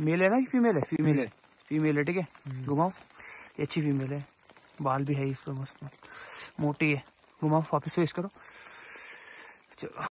Mail है ना female है? फीमेल है. फीमेल है ठीक है? Hmm. घुमाओ। ये अच्छी फीमेल है। बाल भी है इस पर मस्त। मोटी है। घुमाओ वापिस फेस करो। चलो।